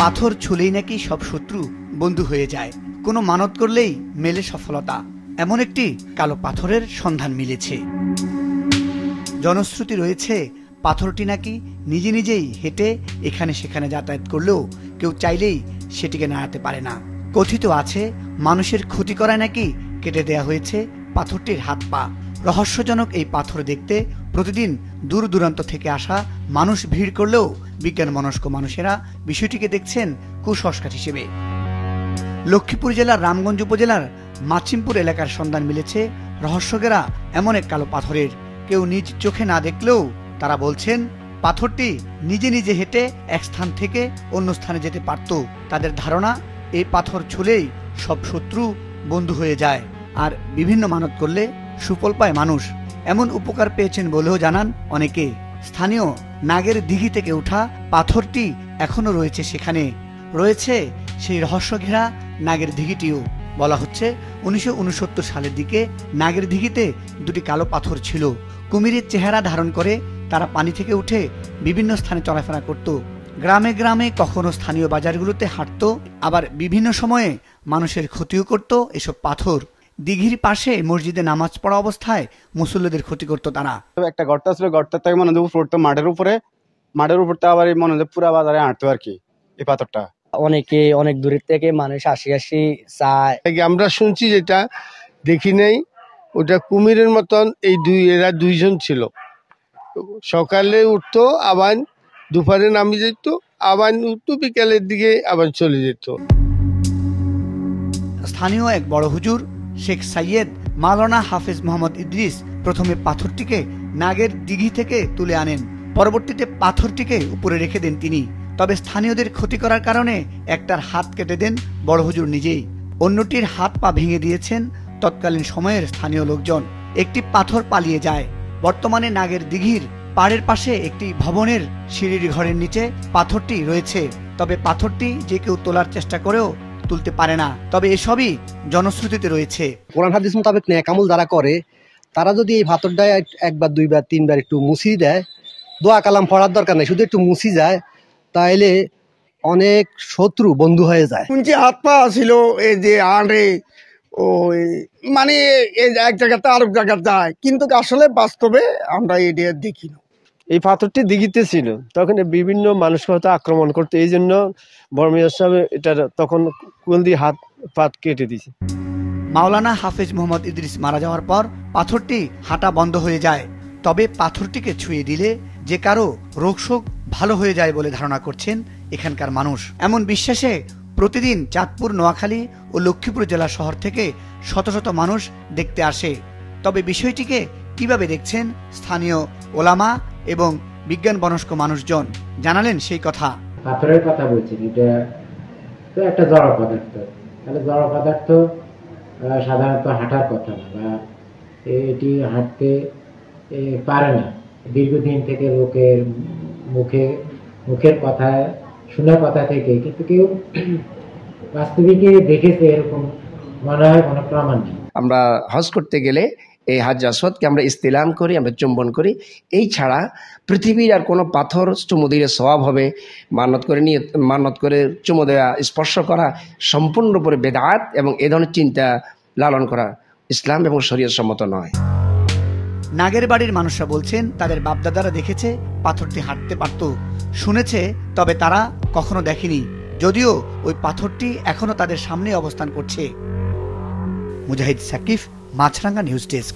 পাথর ছুলেই নাকি সব শত্রু বন্ধু হয়ে যায়। কোনো মানত করলেই মেলে সফলতা। এমন একটি কালো পাথরের সন্ধান মিলেছে। জনশ্রুতি রয়েছে, পাথরটি নাকি নিজে নিজেই হেঁটে এখানে সেখানে যাতায়াত করলেও কেউ চাইলেই সেটিকে নাড়াতে পারে না। কথিত আছে, মানুষের ক্ষতি করায় নাকি কেটে দেয়া হয়েছে পাথরটির হাত পা। রহস্যজনক এই পাথর দেখতে প্রতিদিন দূর দূরান্ত থেকে আসা মানুষ ভিড় করলেও বিজ্ঞান মনস্ক মানুষেরা বিষয়টিকে দেখছেন কুসংস্কার হিসেবে। লক্ষ্মীপুর জেলার রামগঞ্জ উপজেলার মাছিমপুর এলাকার সন্ধান মিলেছে রহস্যকেরা এমন এক কালো পাথরের। কেউ নিজ চোখে না দেখলেও তারা বলছেন, পাথরটি নিজে নিজে হেঁটে এক স্থান থেকে অন্য স্থানে যেতে পারত। তাদের ধারণা, এই পাথর ছুলেই সব শত্রু বন্ধু হয়ে যায়। আর বিভিন্ন মানত করলে সুফল পায় মানুষ। এমন উপকার পেয়েছেন বলেও জানান অনেকে। স্থানীয় নাগের দিঘি থেকে ওঠা পাথরটি এখনও রয়েছে সেখানে। রয়েছে সেই রহস্য ঘেরা নাগের দিঘিটিও। বলা হচ্ছে উনিশশো উনসত্তর সালের দিকে নাগের দিঘিতে দুটি কালো পাথর ছিল। কুমিরের চেহারা ধারণ করে তারা পানি থেকে উঠে বিভিন্ন স্থানে চলাফেরা করত। গ্রামে গ্রামে কখনো স্থানীয় বাজারগুলোতে হাঁটতো, আবার বিভিন্ন সময়ে মানুষের ক্ষতিও করত এসব পাথর। দিঘির পাশে মসজিদে নামাজ পড়া অবস্থায় মুসল্লিদের ক্ষতি করত তারা। একটা গর্ত ছিল গর্ত থেকে মনে হয় পড়তো মাঠের উপরে। মাঠের উপর আবার মনে হয় পুরা বাজারে হাঁটতো আর কি এই পাথরটা। অনেকে অনেক দূরের থেকে মানুষ আসি আসি চায়। আমরা শুনছি যেটা দেখি নাই ওটা কুমিরের মতন এই দুই এরা দুইজন ছিল। সকালে উঠতো আবার দুপুরে নামি যেত আবার উঠতো বিকালের দিকে আবার চলে যেত। স্থানীয় এক বড় হুজুর শেখ সাইয়েদ মাওলানা হাফেজ মোহাম্মদ ইদ্রিস প্রথমে পাথরটিকে নাগের দিঘি থেকে তুলে আনেন। পরবর্তীতে পাথরটিকে উপরে রেখে দেন তিনি। তবে স্থানীয়দের ক্ষতি করার কারণে একটার হাত কেটে দেন বড় হুজুর নিজেই। অন্যটির হাত পা ভেঙে দিয়েছেন তৎকালীন সময়ের স্থানীয় লোকজন। একটি পাথর পালিয়ে যায়। বর্তমানে নাগের দিঘির পাড়ের পাশে একটি ভবনের সিঁড়ির ঘরের নিচে পাথরটি রয়েছে। তবে পাথরটি যে কেউ তোলার চেষ্টা করেও তুলতে পারে না। তবে এসবই জনশ্রুতিতে রয়েছে। কোরআন হাদিস মোতাবেক ন্যাকামল যারা করে তারা যদি এই ভাতরটায় একবার দুইবার তিনবার একটু মুছি দেয় দোয়া কালাম পড়ার দরকার নেই শুধু একটু মুছি যায় তাহলে অনেক শত্রু বন্ধু হয়ে যায়। শুনছি হাত পা ছিল এই যে আরে ওই মানে এই এক জায়গাতে আরেক জায়গা যায় কিন্তু আসলে বাস্তবে আমরা এটা দেখি না। এই পাথরটি দিঘিতে ছিল। তখন বিভিন্ন মানুষ হয়তো আক্রমণ করতে। এই জন্য বর্মিয়ার সাহেব এটা তখন কুল দিয়ে হাত, পাত কেটে দিয়েছে। মাওলানা হাফেজ মোহাম্মদ ইদ্রিস মারা যাওয়ার পর পাথরটি হাঁটা বন্ধ হয়ে যায়। তবে পাথরটিকে ছুঁয়ে দিলে যে কারও রোগ রোগশোক ভালো হয়ে যায় বলে ধারণা করছেন এখানকার মানুষ। এমন বিশ্বাসে প্রতিদিন চাঁদপুর, নোয়াখালী ও লক্ষ্মীপুর জেলা শহর থেকে শত শত মানুষ দেখতে আসে। তবে বিষয়টিকে কীভাবে দেখছেন স্থানীয় ওলামা এবং বিজ্ঞান বনস্ক মানুষজন জানালেন সেই কথা। পাথরের কথা বলছেন এটা তো একটা জড় পদার্থ। তাহলে জড় পদার্থ সাধারণত হাঁটার কথা না বা এটি হাঁটতে পারে না। দীর্ঘদিন থেকে লোকের মুখে মুখের কথা শোনার কথা থেকে কিন্তু কেউ বাস্তবিকে দেখেছে এরকম মনে হয় কোনো প্রমাণ নেই। আমরা হজ করতে গেলে এই হাজ আমরা ইস্তিলাম করি, আমরা চুম্বন করি। এই ছাড়া পৃথিবীর আর কোনো পাথর চুমু দিলে স্বভাব হবে মানত করে নিয়ে মানত করে চুমু দেওয়া স্পর্শ করা সম্পূর্ণরূপে বেদাত এবং এ ধরনের চিন্তা লালন করা ইসলাম এবং শরীয় সম্মত নয়। নাগের বাড়ির মানুষরা বলছেন, তাদের বাপদাদারা দেখেছে পাথরটি হাঁটতে পারত, শুনেছে, তবে তারা কখনো দেখেনি। যদিও ওই পাথরটি এখনও তাদের সামনে অবস্থান করছে। Mujahid Sakib Maasranga news desk.